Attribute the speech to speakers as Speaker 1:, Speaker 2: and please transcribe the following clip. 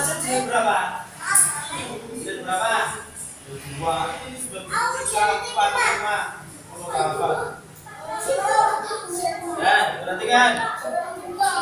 Speaker 1: Masjid jilid berapa? Jilid berapa? Dua. Tiga, empat, lima. Kalau hafal. Dan perhatikan.